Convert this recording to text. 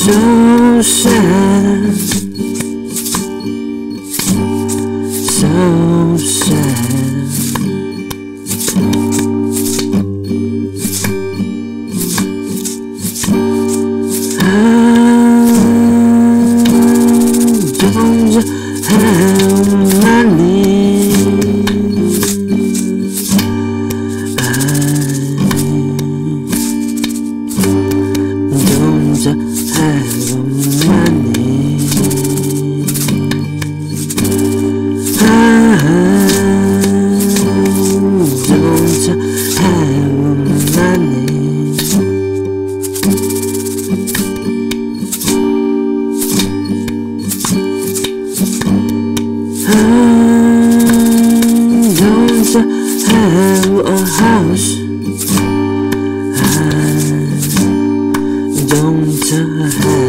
So sad, so sad. Don't have money? Don't Don't have a house? I Don't have